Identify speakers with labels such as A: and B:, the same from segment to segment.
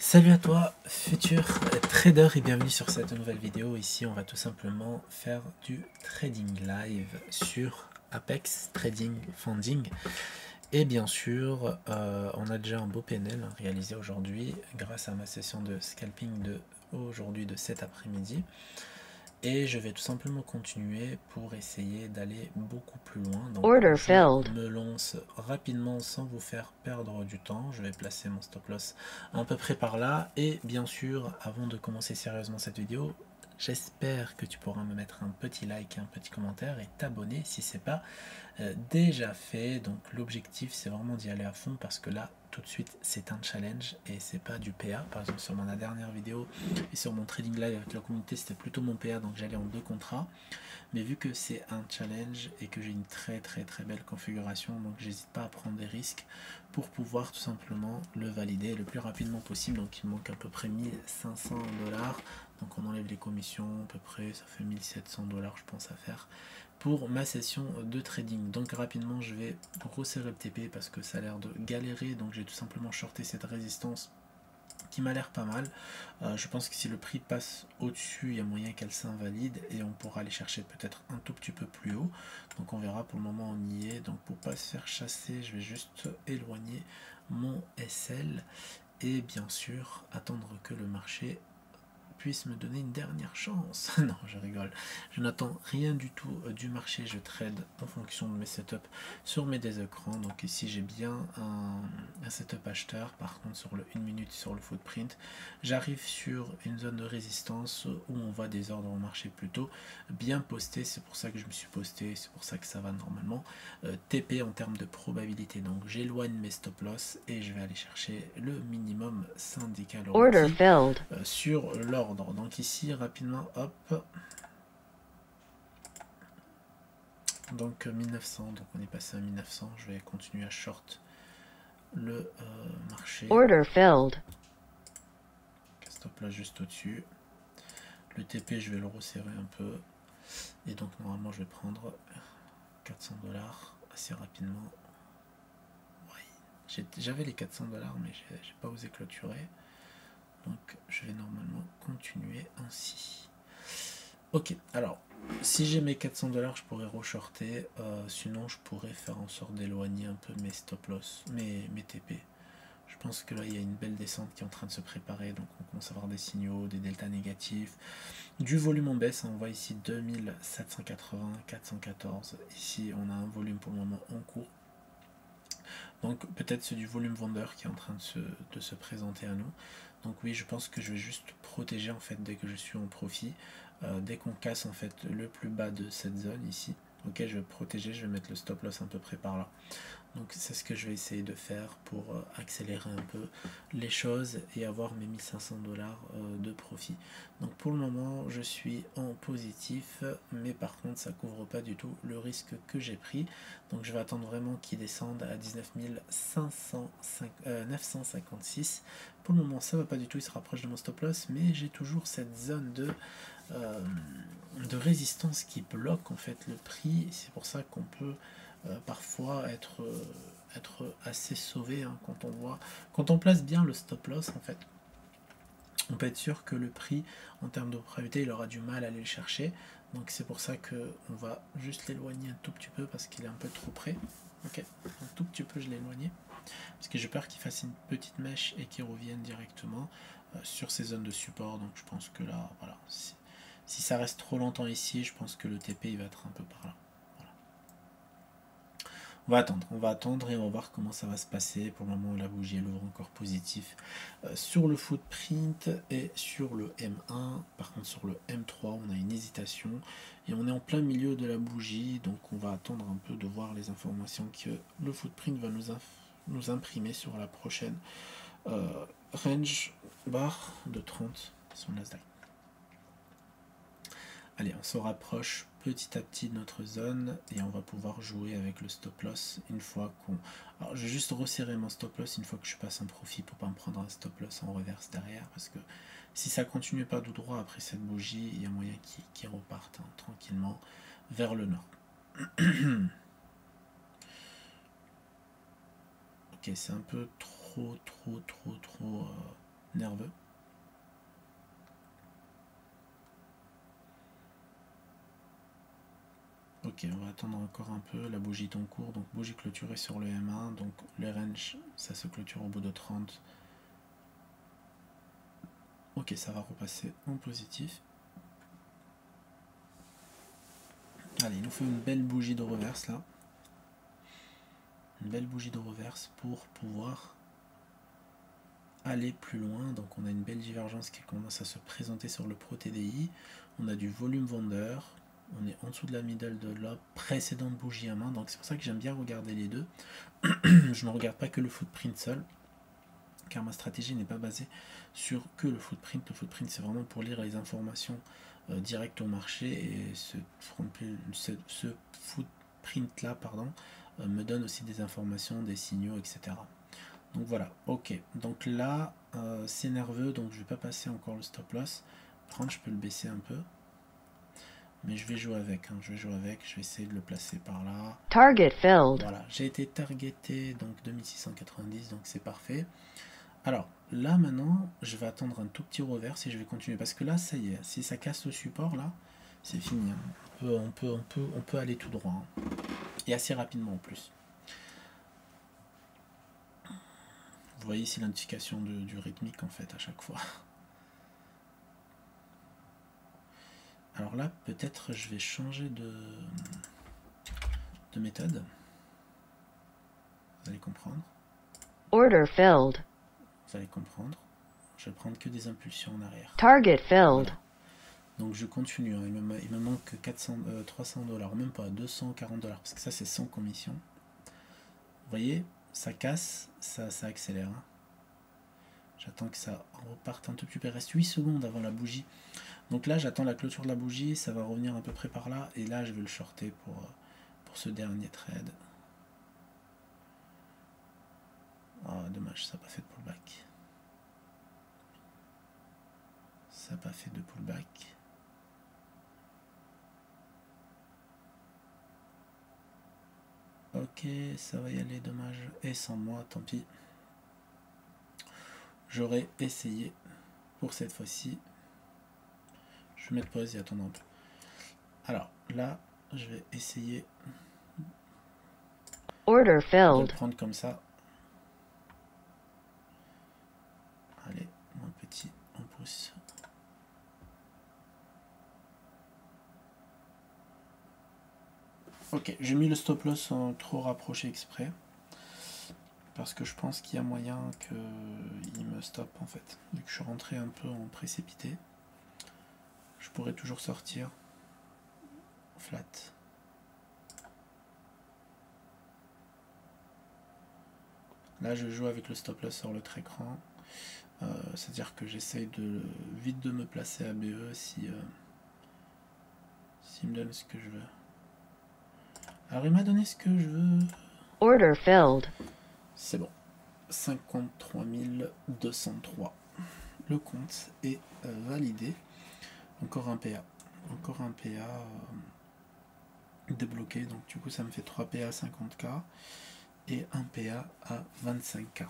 A: Salut à toi, futur trader et bienvenue sur cette nouvelle vidéo. Ici, on va tout simplement faire du trading live sur Apex Trading Funding. Et bien sûr, euh, on a déjà un beau PNL réalisé aujourd'hui grâce à ma session de scalping de aujourd'hui de cet après-midi. Et je vais tout simplement continuer pour essayer d'aller beaucoup plus loin. Donc, je me lance rapidement sans vous faire perdre du temps. Je vais placer mon stop loss à peu près par là. Et bien sûr, avant de commencer sérieusement cette vidéo, j'espère que tu pourras me mettre un petit like, un petit commentaire et t'abonner si c'est pas euh, déjà fait. Donc l'objectif c'est vraiment d'y aller à fond parce que là tout de suite c'est un challenge et c'est pas du PA. Par exemple sur ma dernière vidéo et sur mon trading live avec la communauté c'était plutôt mon PA donc j'allais en deux contrats. Mais vu que c'est un challenge et que j'ai une très très très belle configuration donc j'hésite pas à prendre des risques pour pouvoir tout simplement le valider le plus rapidement possible. Donc il manque à peu près 1500 dollars. Donc on enlève les commissions à peu près ça fait 1700 dollars je pense à faire pour ma session de trading. Donc rapidement je vais resserrer le TP parce que ça a l'air de galérer. Donc j'ai tout simplement shorté cette résistance qui m'a l'air pas mal. Euh, je pense que si le prix passe au-dessus, il y a moyen qu'elle s'invalide et on pourra aller chercher peut-être un tout petit peu plus haut. Donc on verra pour le moment on y est. Donc pour pas se faire chasser, je vais juste éloigner mon SL et bien sûr attendre que le marché puisse me donner une dernière chance. non, je rigole. Je n'attends rien du tout euh, du marché. Je trade en fonction de mes setups sur mes des écrans. Donc ici, j'ai bien un, setup acheteur. Par contre, sur le 1 minute, sur le footprint, j'arrive sur une zone de résistance où on voit des ordres au marché plutôt bien postés. C'est pour ça que je me suis posté. C'est pour ça que ça va normalement. Euh, TP en termes de probabilité. Donc j'éloigne mes stop loss et je vais aller chercher le minimum syndical Order euh, sur donc ici, rapidement, hop. Donc 1900, donc on est passé à 1900. Je vais continuer à short le euh, marché. Order filled. Stop là juste au-dessus. Le TP, je vais le resserrer un peu. Et donc normalement, je vais prendre 400 dollars assez rapidement. J'avais les 400 dollars, mais j'ai pas osé clôturer. Donc je vais normalement continuer ainsi. Ok, alors si j'ai mes 400 dollars, je pourrais re-shorter. Euh, sinon, je pourrais faire en sorte d'éloigner un peu mes stop loss, mes, mes TP. Je pense que là, il y a une belle descente qui est en train de se préparer. Donc, on commence à avoir des signaux, des deltas négatifs. Du volume en baisse, on voit ici 2780, 414. Ici, on a un volume pour le moment en cours. Donc, peut-être c'est du volume vendeur qui est en train de se présenter à nous. Donc oui, je pense que je vais juste protéger en fait dès que je suis en profit. Euh, dès qu'on casse en fait le plus bas de cette zone ici, ok, je vais protéger, je vais mettre le stop loss à peu près par là. Donc c'est ce que je vais essayer de faire pour euh, accélérer un peu les choses et avoir mes 1500 dollars euh, de profit. Donc pour le moment je suis en positif mais par contre ça couvre pas du tout le risque que j'ai pris. Donc je vais attendre vraiment qu'il descende à 19 956. Pour le moment ça va pas du tout, il se rapproche de mon stop loss mais j'ai toujours cette zone de... de résistance qui bloque en fait le prix. C'est pour ça qu'on peut euh, parfois être, euh, être assez sauvé hein, quand on voit, quand on place bien le stop loss en fait. On peut être sûr que le prix en termes de probabilité il aura du mal à aller le chercher. Donc c'est pour ça que on va juste l'éloigner un tout petit peu parce qu'il est un peu trop près. Ok, un tout petit peu je l'ai éloigné. Parce que j'ai peur qu'il fasse une petite mèche et qu'il revienne directement euh, sur ces zones de support. Donc je pense que là, voilà. Si, ça reste trop longtemps ici, je pense que le TP il va être un peu par là. On va attendre, on va attendre et on va voir comment ça va se passer. Pour le moment, la bougie elle ouvre encore positif euh, sur le footprint et sur le M1. Par contre, sur le M3, on a une hésitation et on est en plein milieu de la bougie. Donc, on va attendre un peu de voir les informations que le footprint va nous, nous imprimer sur la prochaine euh, range bar de 30 sur Nasdaq. Allez, on se rapproche petit à petit de notre zone et on va pouvoir jouer avec le stop loss une fois qu'on... Alors je vais juste resserrer mon stop loss une fois que je passe un profit pour pas me prendre un stop loss en reverse derrière parce que si ça continue pas tout droit après cette bougie, il y a moyen qu'il reparte hein, tranquillement vers le nord. ok, c'est un peu trop, trop, trop, trop euh, nerveux. Ok, on va attendre encore un peu. La bougie est en cours, donc bougie clôturée sur le M1. Donc le range, ça se clôture au bout de 30. Ok, ça va repasser en positif. Allez, il nous faut une belle bougie de reverse là. Une belle bougie de reverse pour pouvoir aller plus loin. Donc on a une belle divergence qui commence à se présenter sur le Pro TDI. On a du volume vendeur on est en dessous de la middle de la précédente bougie à main, donc c'est pour ça que j'aime bien regarder les deux. je ne regarde pas que le footprint seul, car ma stratégie n'est pas basée sur que le footprint. Le footprint, c'est vraiment pour lire les informations euh, directes au marché, et ce, footprint-là, pardon, euh, me donne aussi des informations, des signaux, etc. Donc voilà, ok. Donc là, euh, c'est nerveux, donc je ne vais pas passer encore le stop loss. Prendre, je peux le baisser un peu. Mais je vais jouer avec, hein. je vais jouer avec, je vais essayer de le placer par là. Target filled. Voilà, j'ai été targeté, donc 2690, donc c'est parfait. Alors, là maintenant, je vais attendre un tout petit reverse et je vais continuer. Parce que là, ça y est, si ça casse le support, là, c'est fini. Hein. On, peut, on, peut, on, peut, aller tout droit. Hein. Et assez rapidement en plus. Vous voyez ici l'indication du rythmique en fait à chaque fois. Alors là, peut-être je vais changer de, de méthode. Vous allez comprendre. Order filled. Vous allez comprendre. Je vais prendre que des impulsions en arrière. Target filled. Donc je continue. Hein. Il, me, manque 400, 300 euh, dollars, même pas 240 dollars, parce que ça c'est sans commission. Vous voyez, ça casse, ça, ça accélère. J'attends que ça reparte un tout petit peu. Il reste 8 secondes avant la bougie. Donc là, j'attends la clôture de la bougie. Ça va revenir à peu près par là. Et là, je vais le shorter pour, euh, pour ce dernier trade. Ah, dommage, ça n'a pas fait de pullback. Ça n'a pas fait de pullback. Ok, ça va y aller, dommage. Et sans moi, tant pis j'aurais essayé pour cette fois-ci. Je vais mettre pause et attendre un peu. Alors là, je vais essayer Order de le prendre comme ça. Allez, un petit, on pousse. Ok, j'ai mis le stop loss en trop rapproché exprès parce que je pense qu'il y a moyen qu'il me stoppe en fait. Vu que je suis rentré un peu en précipité, je pourrais toujours sortir flat. Là, je joue avec le stop loss sur l'autre écran. Euh, c'est-à-dire que j'essaye de vite de me placer à BE si euh, s'il me donne ce que je veux. Alors, il m'a donné ce que je veux. Order filled. C'est bon. 53 203. Le compte est euh, validé. Encore un PA. Encore un PA euh, débloqué. Donc du coup ça me fait 3 PA à 50k et un PA à 25k.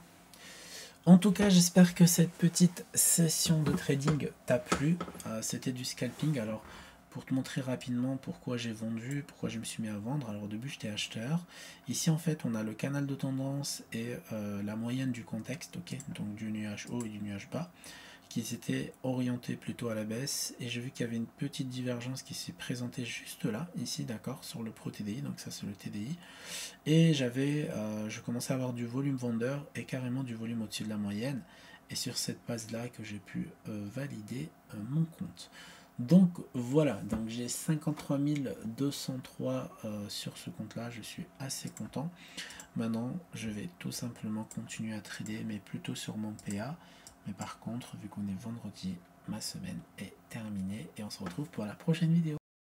A: En tout cas, j'espère que cette petite session de trading t'a plu. Euh, c'était du scalping. Alors, pour te montrer rapidement pourquoi j'ai vendu, pourquoi je me suis mis à vendre. Alors au début j'étais acheteur. Ici en fait on a le canal de tendance et euh, la moyenne du contexte, ok, donc du nuage haut et du nuage bas, qui s'était orienté plutôt à la baisse. Et j'ai vu qu'il y avait une petite divergence qui s'est présentée juste là, ici d'accord, sur le Pro TDI, donc ça c'est le TDI. Et j'avais, euh, je commençais à avoir du volume vendeur et carrément du volume au-dessus de la moyenne. Et sur cette base là que j'ai pu euh, valider mon compte. Donc voilà, donc j'ai 53 203 euh, sur ce compte-là, je suis assez content. Maintenant, je vais tout simplement continuer à trader, mais plutôt sur mon PA. Mais par contre, vu qu'on est vendredi, ma semaine est terminée et on se retrouve pour la prochaine vidéo.